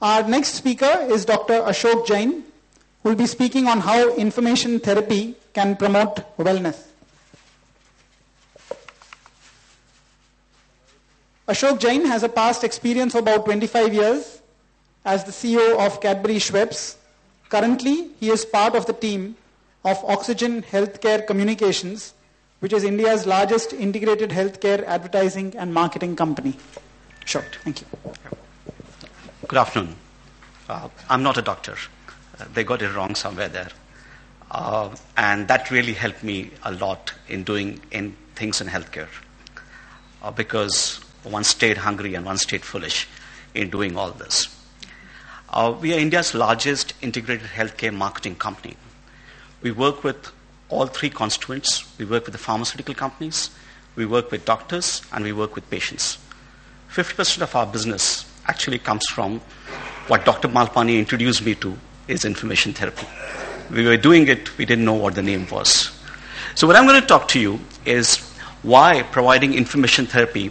Our next speaker is Dr. Ashok Jain, who will be speaking on how information therapy can promote wellness. Ashok Jain has a past experience of about 25 years as the CEO of Cadbury Schweppes. Currently, he is part of the team of Oxygen Healthcare Communications, which is India's largest integrated healthcare advertising and marketing company. Short, thank you. Good afternoon. Uh, I'm not a doctor. Uh, they got it wrong somewhere there. Uh, and that really helped me a lot in doing in things in healthcare. Uh, because one stayed hungry and one stayed foolish in doing all this. Uh, we are India's largest integrated healthcare marketing company. We work with all three constituents. We work with the pharmaceutical companies, we work with doctors, and we work with patients. 50% of our business actually comes from what Dr. Malpani introduced me to is information therapy. We were doing it, we didn't know what the name was. So, what I'm going to talk to you is why providing information therapy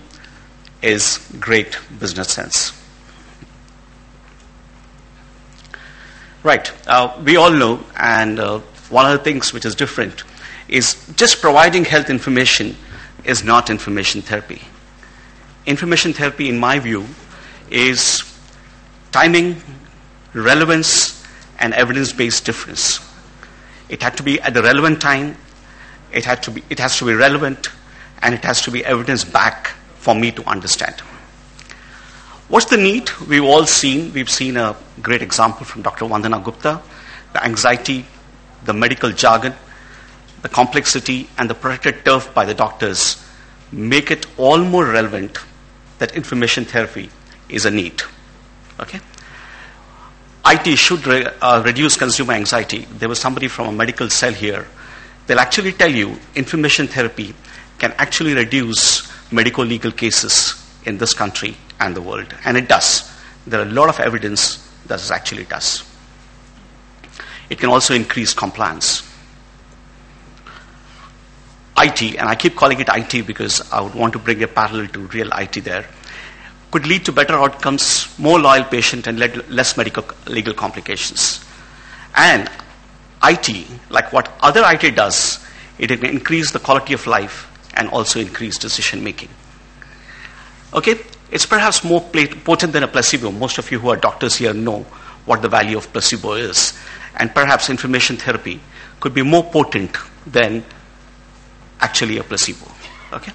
is great business sense. Right, uh, we all know, and uh, one of the things which is different is just providing health information is not information therapy. Information therapy, in my view, is timing, relevance, and evidence based difference. It had to be at the relevant time, it, had to be, it has to be relevant, and it has to be evidence back for me to understand. What's the need? We've all seen, we've seen a great example from Dr. Vandana Gupta, the anxiety, the medical jargon, the complexity, and the protected turf by the doctors make it all more relevant that information therapy is a need. Okay? IT should re- uh, reduce consumer anxiety. There was somebody from a medical cell here. They'll actually tell you information therapy can actually reduce medical legal cases in this country and the world. And it does. There are a lot of evidence that it actually does. It can also increase compliance. IT, and I keep calling it IT because I would want to bring a parallel to real IT there, could lead to better outcomes, more loyal patient, and less medical legal complications. And IT, like what other IT does, it can increase the quality of life and also increase decision making. Okay, it's perhaps more potent than a placebo. Most of you who are doctors here know what the value of placebo is. And perhaps information therapy could be more potent than actually a placebo. Okay?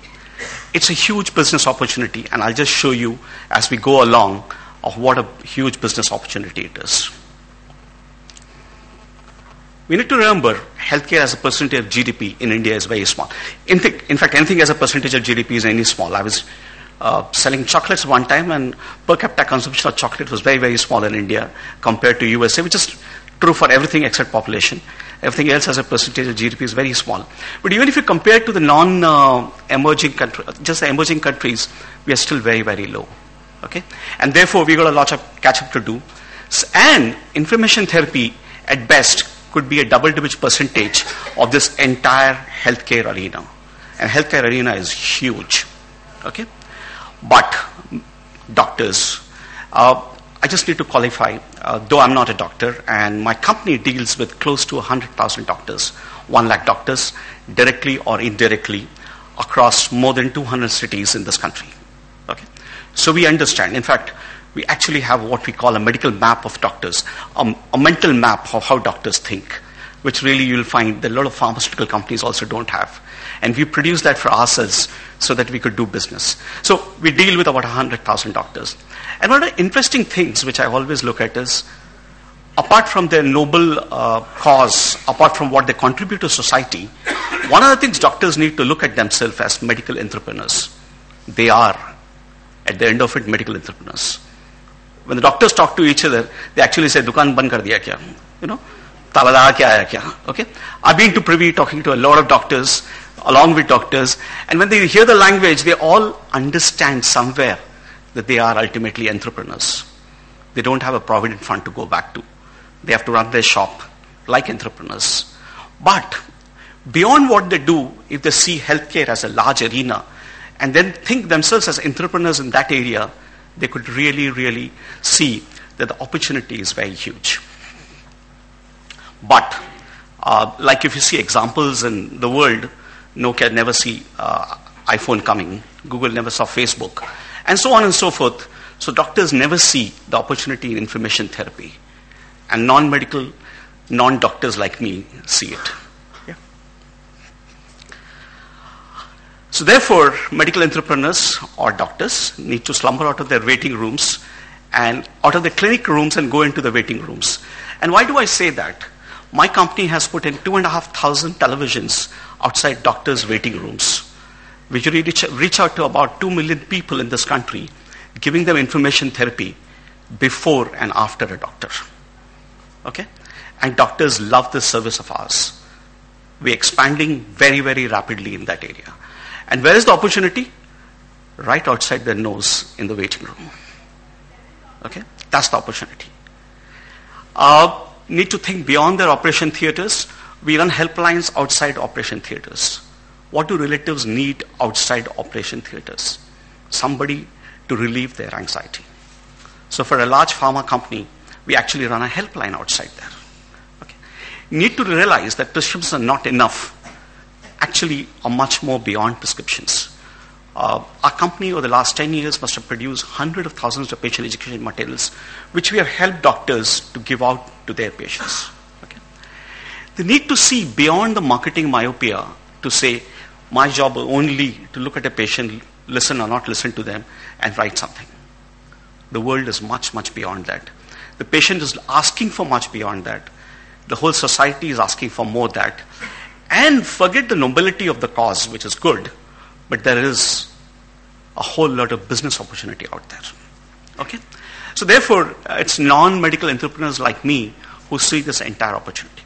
It's a huge business opportunity, and I'll just show you as we go along of what a huge business opportunity it is. We need to remember healthcare as a percentage of GDP in India is very small. In, th- in fact, anything as a percentage of GDP is any small. I was uh, selling chocolates one time, and per capita consumption of chocolate was very, very small in India compared to USA, which is true for everything except population. Everything else as a percentage of GDP is very small. But even if you compare to the non-emerging uh, countries, just the emerging countries, we are still very, very low. Okay, and therefore we've got a lot of catch up to do. And information therapy, at best, could be a double-digit percentage of this entire healthcare arena. And healthcare arena is huge. Okay, but doctors. Uh, I just need to qualify, uh, though I'm not a doctor, and my company deals with close to 100,000 doctors, 1 lakh doctors, directly or indirectly, across more than 200 cities in this country. Okay? So we understand. In fact, we actually have what we call a medical map of doctors, a, a mental map of how doctors think, which really you'll find that a lot of pharmaceutical companies also don't have. And we produce that for ourselves so that we could do business. So we deal with about 100,000 doctors. And one of the interesting things which I always look at is apart from their noble uh, cause, apart from what they contribute to society, one of the things doctors need to look at themselves as medical entrepreneurs. They are, at the end of it, medical entrepreneurs. When the doctors talk to each other, they actually say, Dukan ban kar diya kya? You know, kya kya? Okay? I've been to Privy talking to a lot of doctors along with doctors. And when they hear the language, they all understand somewhere that they are ultimately entrepreneurs. They don't have a provident fund to go back to. They have to run their shop like entrepreneurs. But beyond what they do, if they see healthcare as a large arena and then think themselves as entrepreneurs in that area, they could really, really see that the opportunity is very huge. But, uh, like if you see examples in the world, Nokia never see uh, iPhone coming, Google never saw Facebook, and so on and so forth. So doctors never see the opportunity in information therapy. And non-medical, non-doctors like me see it. Yeah. So therefore, medical entrepreneurs or doctors need to slumber out of their waiting rooms and out of the clinic rooms and go into the waiting rooms. And why do I say that? My company has put in two and a half thousand televisions outside doctors' waiting rooms. We reach, reach out to about two million people in this country, giving them information therapy before and after a doctor. Okay? And doctors love this service of ours. We're expanding very, very rapidly in that area. And where is the opportunity? Right outside their nose in the waiting room. Okay? That's the opportunity. Uh, need to think beyond their operation theaters. We run helplines outside operation theaters. What do relatives need outside operation theaters? Somebody to relieve their anxiety. So for a large pharma company, we actually run a helpline outside there. Okay. Need to realize that prescriptions are not enough, actually are much more beyond prescriptions. Uh, our company over the last 10 years must have produced hundreds of thousands of patient education materials, which we have helped doctors to give out to their patients. Okay? They need to see beyond the marketing myopia to say, my job only to look at a patient, listen or not listen to them, and write something. The world is much, much beyond that. The patient is asking for much beyond that. The whole society is asking for more that. And forget the nobility of the cause, which is good but there is a whole lot of business opportunity out there. Okay? So therefore, uh, it's non-medical entrepreneurs like me who see this entire opportunity.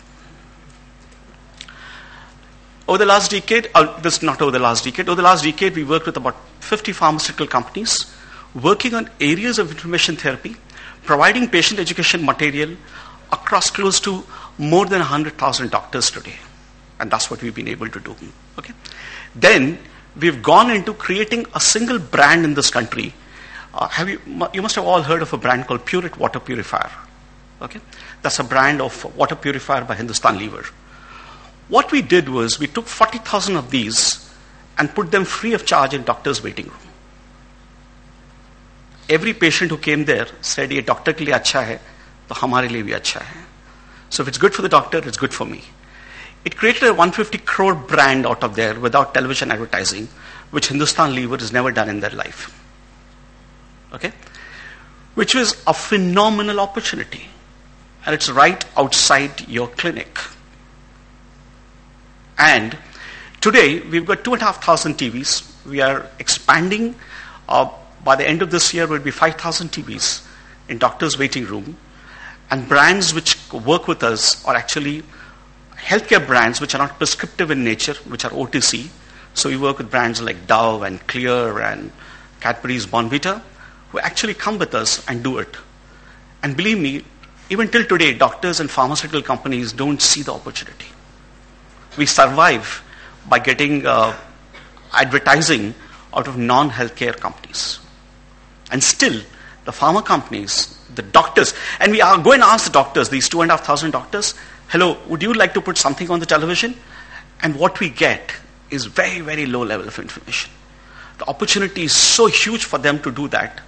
Over the last decade, uh, this not over the last decade, over the last decade, we worked with about 50 pharmaceutical companies working on areas of information therapy, providing patient education material across close to more than 100,000 doctors today. And that's what we've been able to do. Okay? Then we've gone into creating a single brand in this country. Uh, have you, you must have all heard of a brand called Pureit Water Purifier. Okay? That's a brand of water purifier by Hindustan Lever. What we did was we took 40,000 of these and put them free of charge in doctor's waiting room. Every patient who came there said, dr. Doctor के acha hai, to hamare हमारे bhi acha hai." So if it's good for the doctor, it's good for me. It created a 150 crore brand out of there without television advertising, which Hindustan Lever has never done in their life. Okay? Which was a phenomenal opportunity. And it's right outside your clinic. And today, we've got two and a half thousand TVs. We are expanding. Uh, by the end of this year, we'll be 5,000 TVs in doctor's waiting room. And brands which work with us are actually healthcare brands which are not prescriptive in nature, which are OTC. So we work with brands like Dove and Clear and Cadbury's Bournvita, who actually come with us and do it. And believe me, even till today, doctors and pharmaceutical companies don't see the opportunity. We survive by getting uh, advertising out of non healthcare companies. And still, the pharma companies, the doctors, and we are going to ask the doctors, these two and a half thousand doctors, hello, would you like to put something on the television? And what we get is very, very low level of information. The opportunity is so huge for them to do that,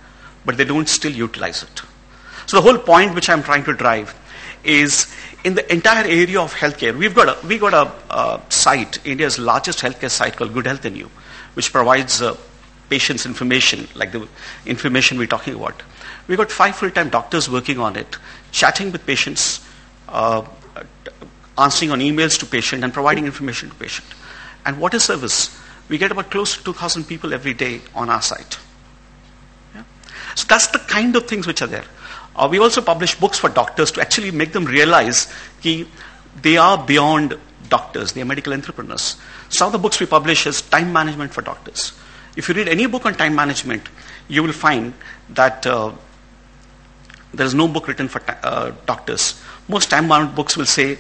but they don't still utilize it. So the whole point which I'm trying to drive is in the entire area of healthcare, we've got a, we got a site, India's largest healthcare site called Good Health in You, which provides uh, patients information, like the information we're talking about. We've got five full-time doctors working on it, chatting with patients, answering on emails to patient and providing information to patient. And what is service? We get about close to 2,000 people every day on our site. Yeah? So that's the kind of things which are there. Uh, we also publish books for doctors to actually make them realize that they are beyond doctors, they are medical entrepreneurs. Some of the books we publish is time management for doctors. If you read any book on time management, you will find that uh, there is no book written for uh, doctors. Most time-bound books will say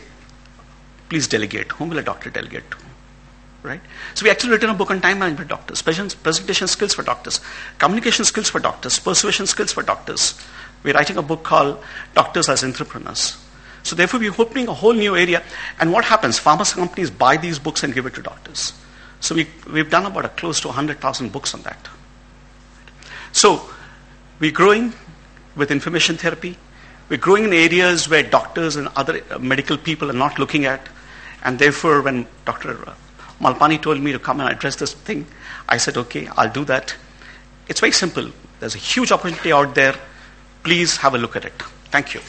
please delegate. Whom will a doctor delegate to? Right? So we actually written a book on time management doctors, presentation skills for doctors, communication skills for doctors, persuasion skills for doctors, We're writing a book called Doctors as Entrepreneurs. So therefore, we're opening a whole new area. And what happens? Pharma companies buy these books and give it to doctors. So we, we've done about a close to 100,000 books on that. So we're growing with information therapy. We're growing in areas where doctors and other uh, medical people are not looking at. And therefore, when Dr. Malpani told me to come and address this thing, I said, okay, I'll do that. It's very simple. There's a huge opportunity out there. Please have a look at it. Thank you.